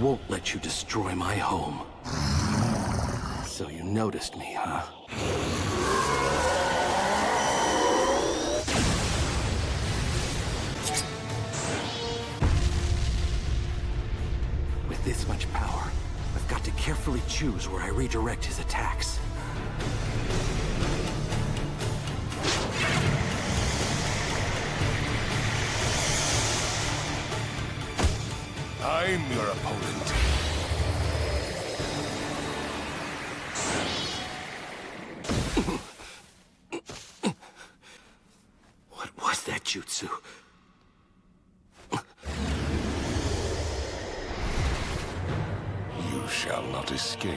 won't let you destroy my home. So you noticed me, huh? With this much power, I've got to carefully choose where I redirect his attacks. I'm your opponent. What was that jutsu? You shall not escape.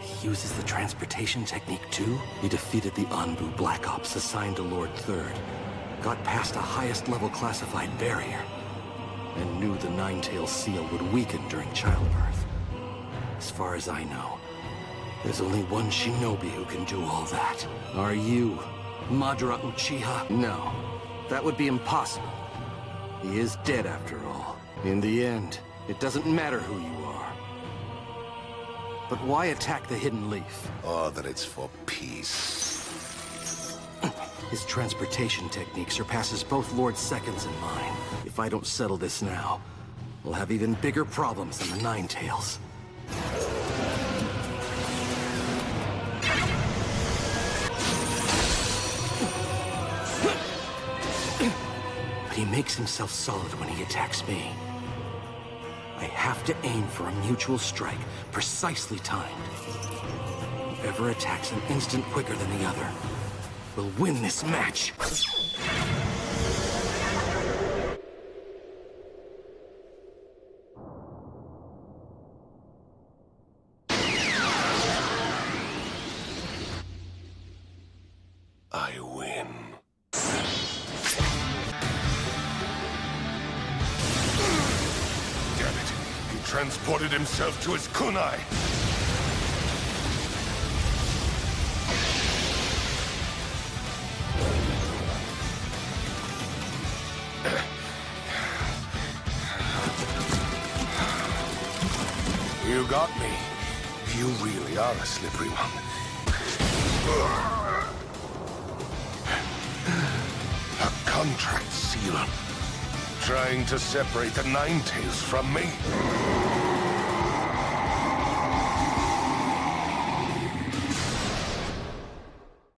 He uses the transportation technique too? He defeated the Anbu Black Ops assigned to Lord Third, got past a highest level classified barrier, and knew the Nine-Tailed Seal would weaken during childbirth. As far as I know, there's only one shinobi who can do all that. Are you Madara Uchiha? No, that would be impossible. He is dead after all. In the end, it doesn't matter who you are. But why attack the Hidden Leaf? Oh, that it's for peace. His transportation technique surpasses both Lord Seconds and mine. If I don't settle this now, we'll have even bigger problems than the Nine Tails. But he makes himself solid when he attacks me. I have to aim for a mutual strike, precisely timed. Whoever attacks an instant quicker than the other will win this match. I win. Damn it! He transported himself to his kunai! You got me. You really are a slippery one. A contract sealer. Trying to separate the Nine Tails from me.